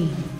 team.